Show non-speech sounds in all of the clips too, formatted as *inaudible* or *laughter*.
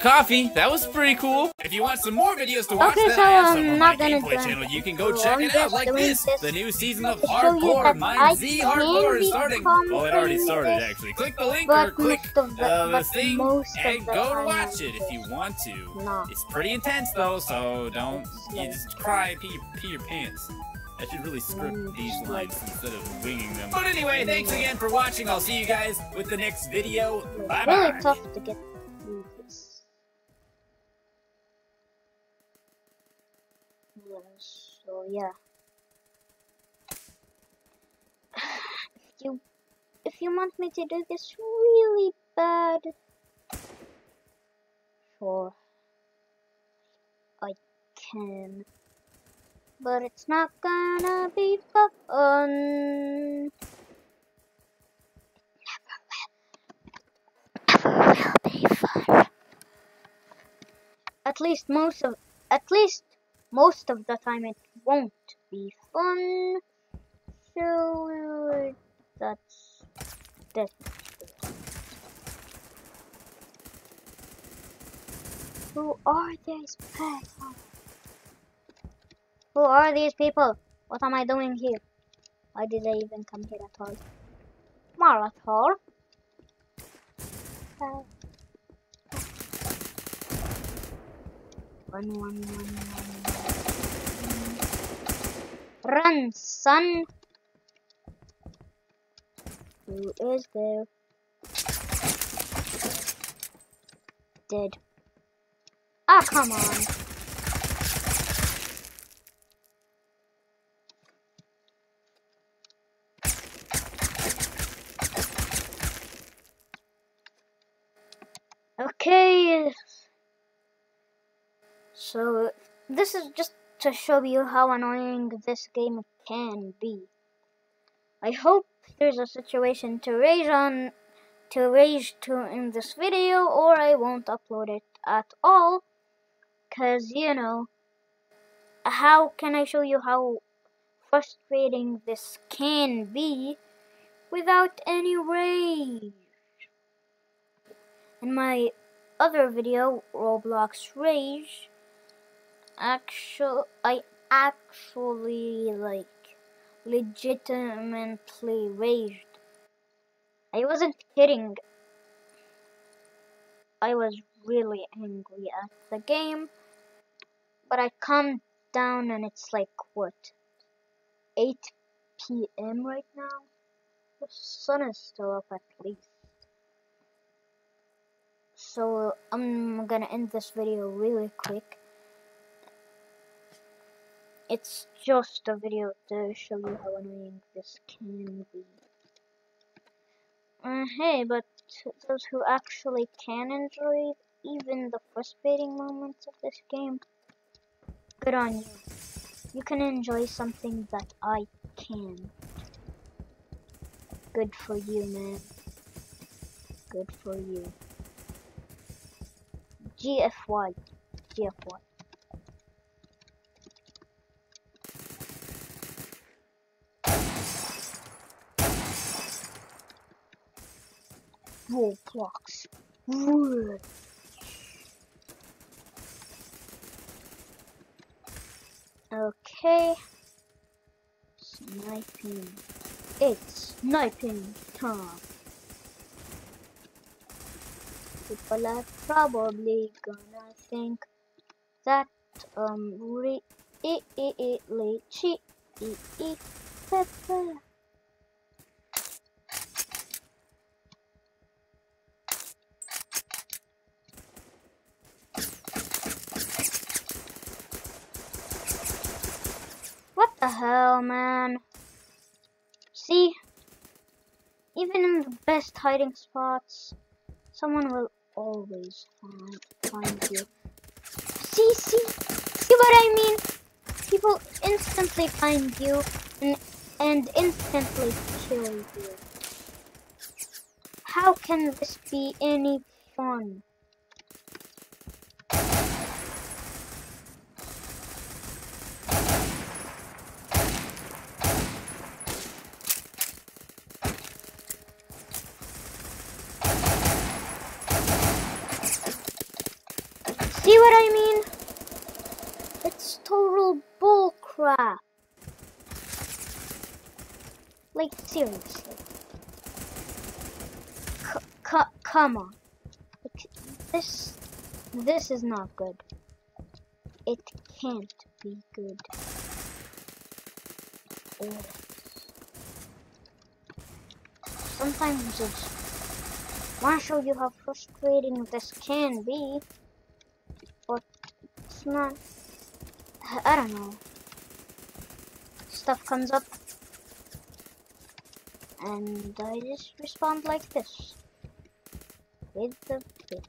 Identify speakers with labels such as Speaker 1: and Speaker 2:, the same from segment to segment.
Speaker 1: coffee. That was pretty cool. If you want some more videos to watch
Speaker 2: Okay,
Speaker 1: that
Speaker 2: so
Speaker 1: I have
Speaker 2: I'm
Speaker 1: some on
Speaker 2: not
Speaker 1: my
Speaker 2: gonna
Speaker 1: gameplay
Speaker 2: do-
Speaker 1: channel, you can go check
Speaker 2: I'm
Speaker 1: it out like this.
Speaker 2: this
Speaker 1: The new season of
Speaker 2: to show you
Speaker 1: Hardcore
Speaker 2: that
Speaker 1: Mind
Speaker 2: I
Speaker 1: Z
Speaker 2: can
Speaker 1: Hardcore is starting. Well, it already started actually. Click the link or click
Speaker 2: the,
Speaker 1: uh, the thing and go
Speaker 2: time
Speaker 1: watch it if you want to.
Speaker 2: Nah.
Speaker 1: It's pretty intense though, so don't you just cry and pee, pee your pants. I should really script
Speaker 2: Mm,
Speaker 1: these
Speaker 2: just
Speaker 1: lines instead of winging them. But anyway, thanks again for watching. I'll see you guys with the next video. Bye bye.
Speaker 2: really tough to get yeah. *sighs* If you if you want me to do this really bad, sure, I can. But it's not gonna be fun. Never will. Never will be fun. At least most of at least most of the time it won't be fun. So that's that. Who are these people? Who are these people? What am I doing here? Why did I even come here at all? Molotov. Uh, One, one, one, one. Run, son. Who is there? Dead. Ah, come on. Okay. So this is just to show you how annoying this game can be. I hope there's a situation to rage on to rage to in this video or I won't upload it at all cuz you know how can I show you how frustrating this can be without any rage in my other video Roblox Rage actual I actually like legitimately raged. I wasn't kidding. I was really angry at the game. But I calmed down and it's like what 8 p.m. right now? The sun is still up at least. So I'm gonna end this video really quick. It's just a video to show you how annoying this can be. Uh, hey, but those who actually can enjoy even the frustrating moments of this game, good on you. You can enjoy something that I can. Good for you, man. Good for you. GFY. GFY. Roblox. Okay. Sniping. It's sniping time. People are probably gonna think that um re e e e le chi e e pepper. What the man? See? Even in the best hiding spots, someone will always find, find you. See, see? See what I mean? People instantly find you and, and instantly kill you. How can this be any fun? See what I mean? It's total bullcrap. Like, seriously. C come on. This, this is not good. It can't be good. Sometimes it's want to show you how frustrating this can be, but it's not. I don't know. Stuff comes up, and I just respond like this with the video.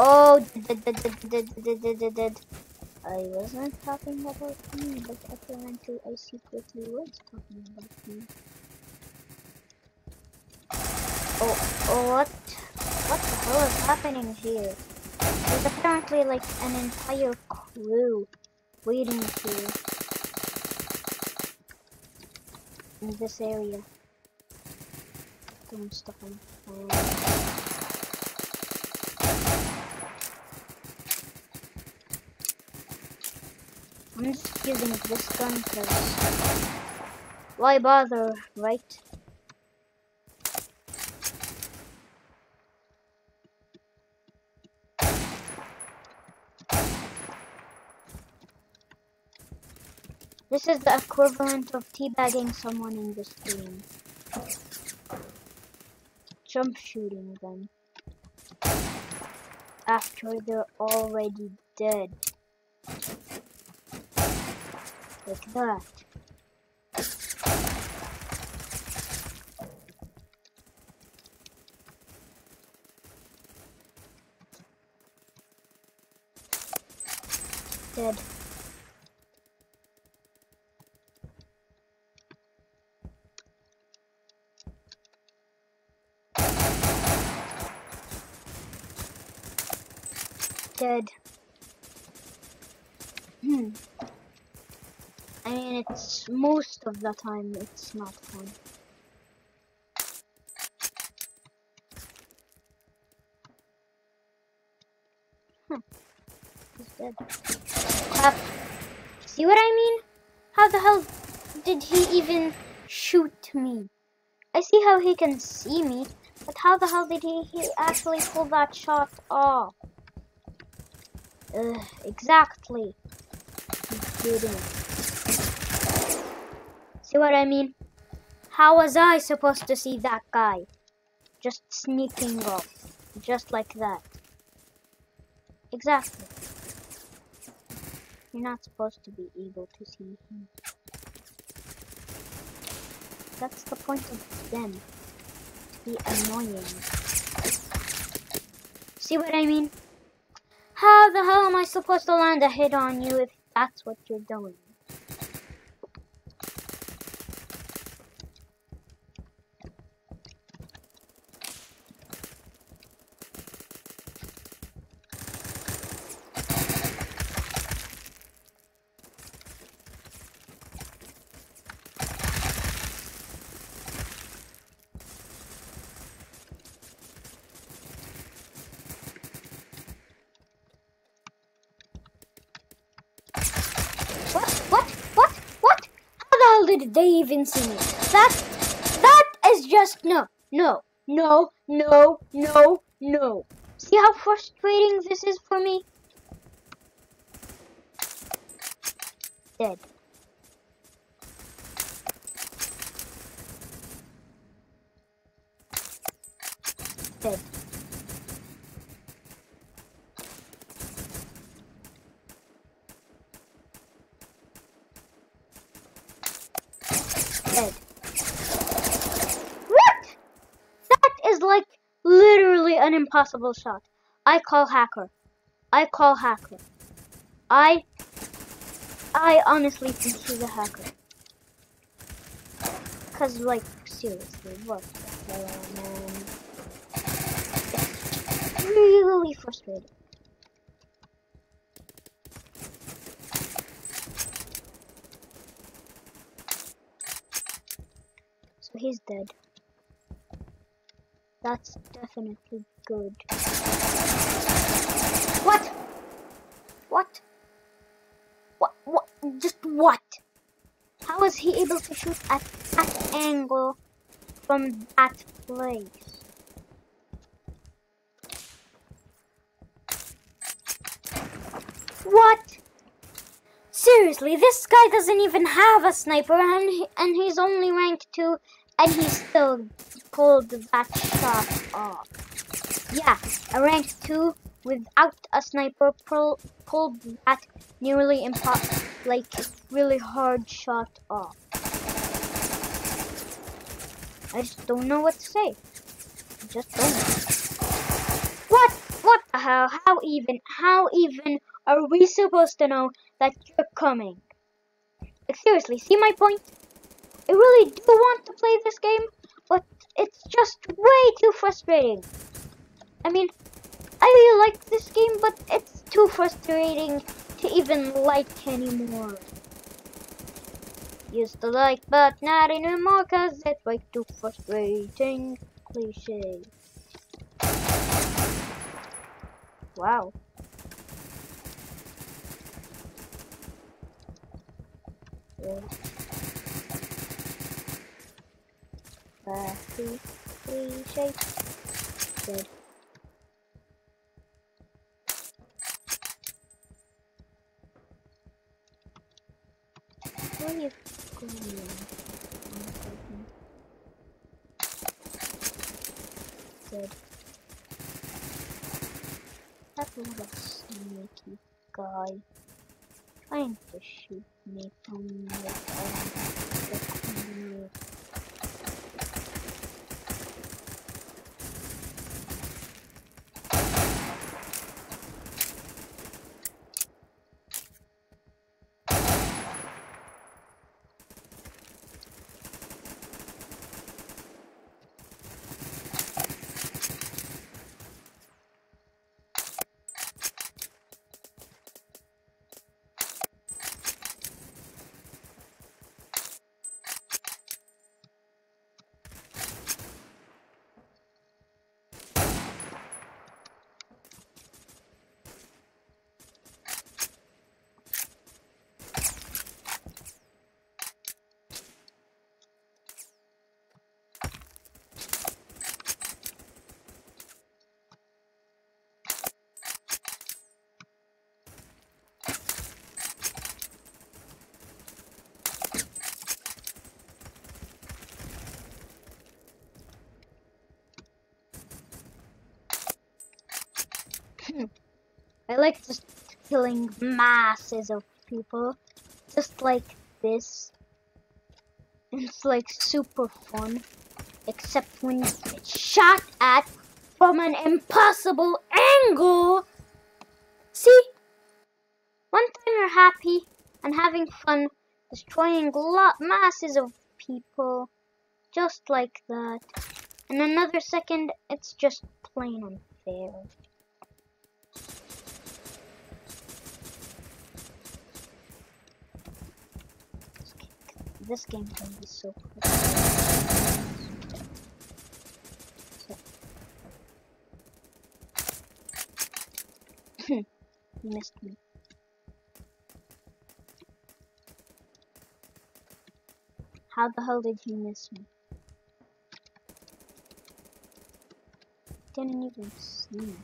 Speaker 2: Oh, did, did, did, did, I wasn't talking about me, but apparently I secretly was talking about me. Oh, oh what? What the hell is happening here? There's apparently like an entire crew waiting here in this area. Stuff on fire. I'm just using this gun because why bother, right? This is the equivalent of teabagging someone in this game. Jump shooting them. After they're already dead like that. Dead. Dead. Hmm. I mean, it's most of the time it's not fun. Huh. He's dead. Uh, see what I mean? How the hell did he even shoot me? I see how he can see me, but how the hell did he, he actually pull that shot off? Exactly. See what I mean? How was I supposed to see that guy? Just sneaking off. Just like that. Exactly. You're not supposed to be able to see him. That's the point of them. To be annoying. See what I mean? How the hell am I supposed to land a hit on you if that's what you're doing? Did they even see me? That, that is just no, no, no, no, no, no. See how frustrating this is for me? Dead. Head. What? That is like literally an impossible shot. I call hacker. I call hacker. I I honestly think he's a hacker. Cause like seriously, what the hell man? Really frustrating. He's dead. That's definitely good. What? What? What? What? Just what? How was he able to shoot at that angle from that place? What? Seriously, this guy doesn't even have a sniper and, he, and he's only rank 2 and he still pulled that shot off. Yeah, a rank 2 without a sniper pull, pulled that nearly impossible, like really hard shot off. I just don't know what to say. I just don't know. What? What the hell? How even? How even are we supposed to know that you're coming? Like seriously, see my point? I really do want to play this game, but it's just way too frustrating. I mean, I really like this game, but it's too frustrating to even like anymore. Used to like, but not anymore, cause it's way too frustrating. Cliche. Wow. Yeah. Very cliche. Good. Where are you going? Good. That was a sneaky guy trying to shoot me from the, um, the corner. I like just killing masses of people, just like this. It's like super fun, except when it's shot at from an impossible angle. See? One time you're happy and having fun destroying lot masses of people, just like that. And another second, it's just plain unfair. This game can be so cool. *laughs* he missed me. How the hell did he miss me? Didn't even see me.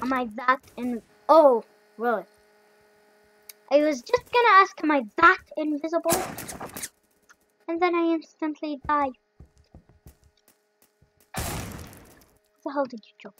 Speaker 2: Am I that in? Oh, really? I was just gonna ask, am I that invisible? And then I instantly die. Where the hell did you jump?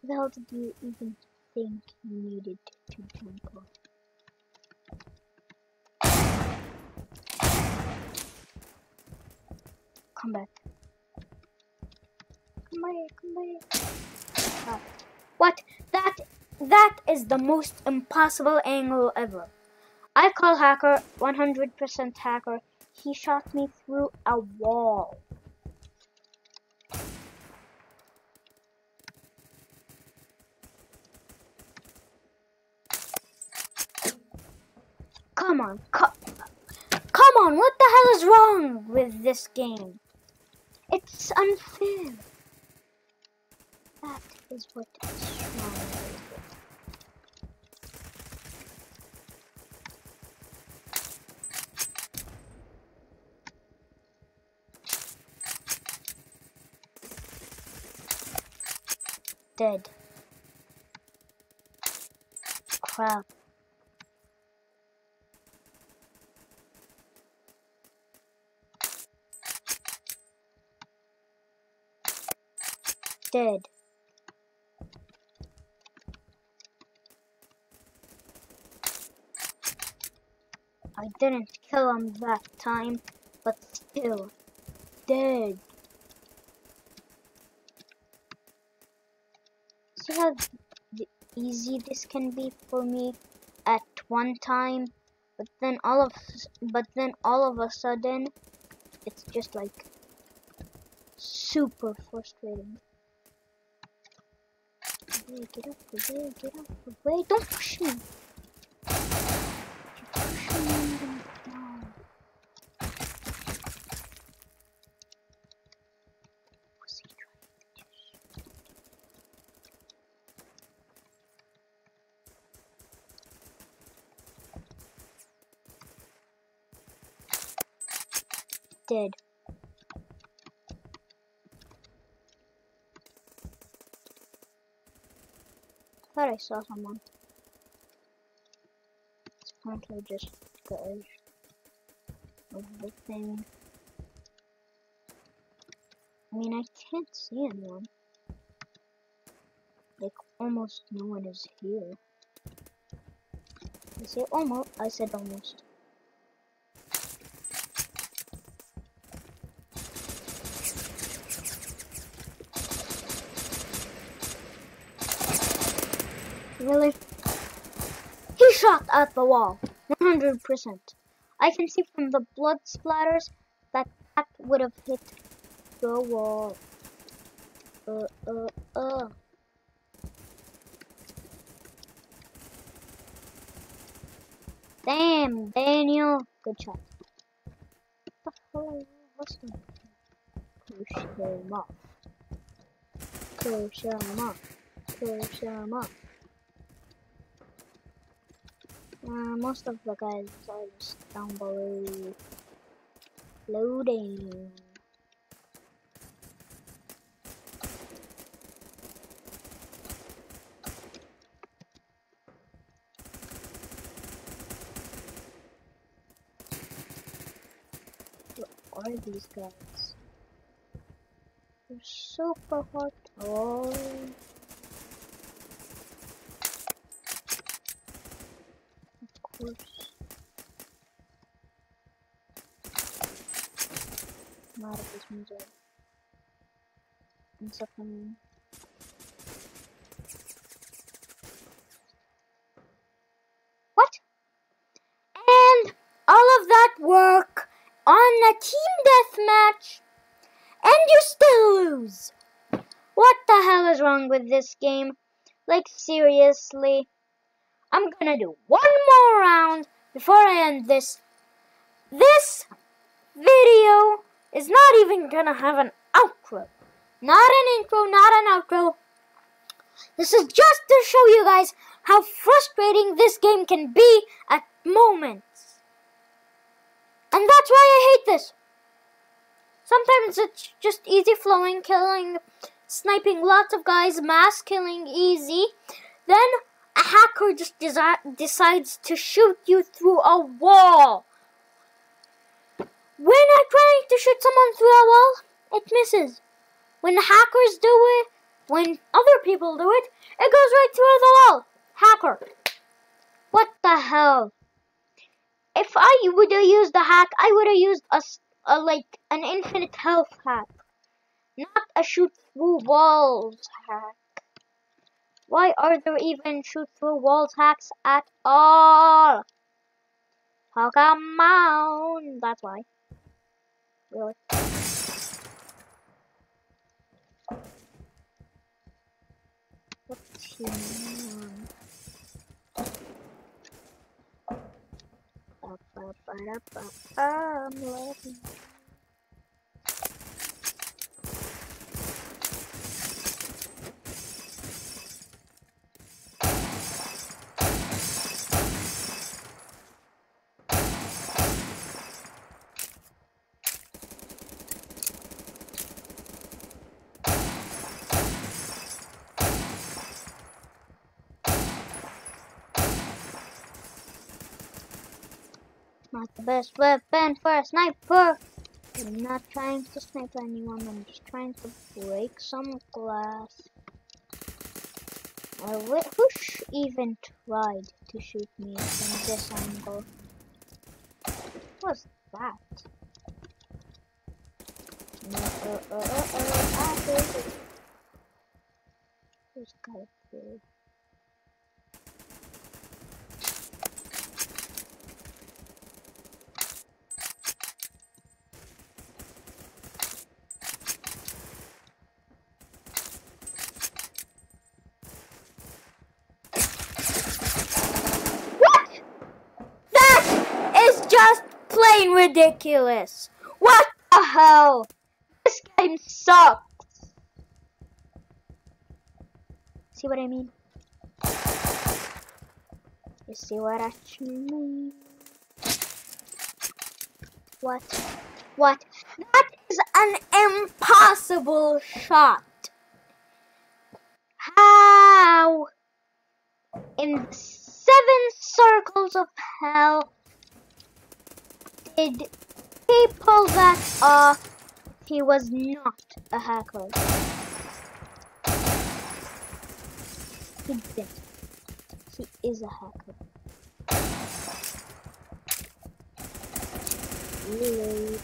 Speaker 2: Where the hell did you even think you needed to jump off? Come back. Come back, come back. Ah. What? That that is the most impossible angle ever. I call hacker 100% hacker. He shot me through a wall. Come on, co on, what the hell is wrong with this game? It's unfair. Is what. Dead. Crap. Dead. I didn't kill him that time, but still, dead. See how easy this can be for me at one time, but then all of but then all of a sudden, it's just like super frustrating. Get up, away, get up, away! Don't push me. You're pushing me down. Pussy trying to Dead. thought I saw someone. It's apparently just edge of the thing. I mean, I can't see anyone. Like, almost no one is here. I say almost. I said almost. Really? He shot at the wall. 100%. I can see from the blood splatters that that would have hit the wall. Uh, uh, uh. Damn, Daniel. Good shot. What the hell was that? Push him off. Push him off. Push him off. Uh, most of the guys are just down below. Loading. What are these guys? They're super hot. Oh. Of course. Not of this music. And. What? And all of that work on a team deathmatch, and you still lose. What the hell is wrong with this game? Like seriously. I'm gonna do one more round before I end this. This video is not even gonna have an outro. Not an intro, not an outro. This is just to show you guys how frustrating this game can be at moments. And that's why I hate this. Sometimes it's just easy flowing, killing, sniping lots of guys, mass killing easy. Then a hacker just desi- decides to shoot you through a wall. When I try to shoot someone through a wall, it misses. When hackers do it, when other people do it, it goes right through the wall. Hacker. What the hell? If I would have used the hack, I would have used a like an infinite health hack, not a shoot through walls hack. Why are there even shoot through wall hacks at all? How come on? That's why. Really? What Not the best weapon for a sniper. I'm not trying to snipe anyone, I'm just trying to break some glass. Uh, who even tried to shoot me from this angle? What was that? No, uh, uh, uh, uh, uh, Who's got it? plain ridiculous. What the hell? This game sucks. See what I mean? You see what I mean? What? What? That is an impossible shot. How? In seven circles of hell did he pull that off? He was not a hacker. He did. He is a hacker. Really?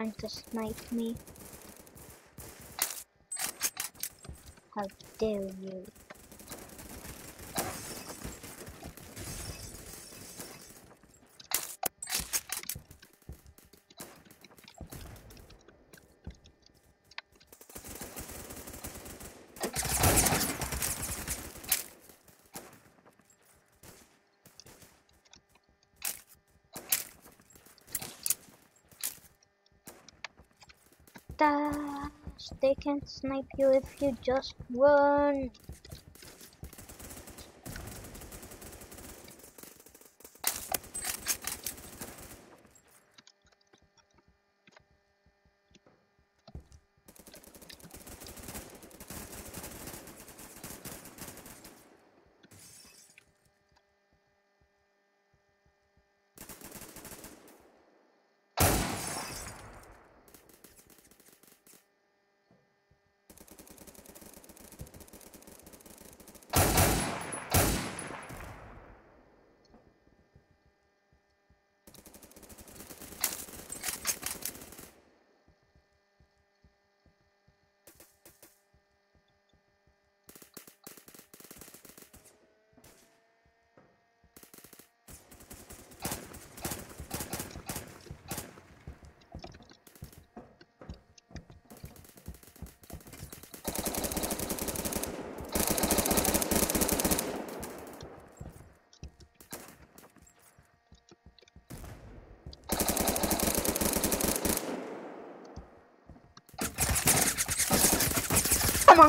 Speaker 2: Trying to snipe me. How dare you? They can snipe you if you just run.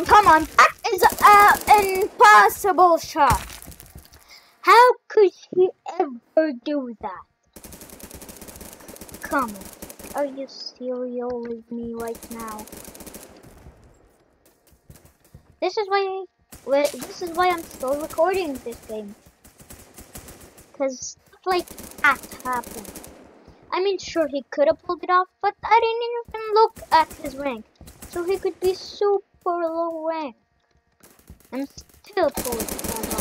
Speaker 2: On, come on. That is an impossible shot. How could he ever do that? Come on. Are you serious with me right now? This is why this is why I'm still recording this game. Cause stuff like that happened. I mean, sure, he could have pulled it off, but I didn't even look at his rank. So he could be super low rank. And still pull it off.